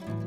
Bye.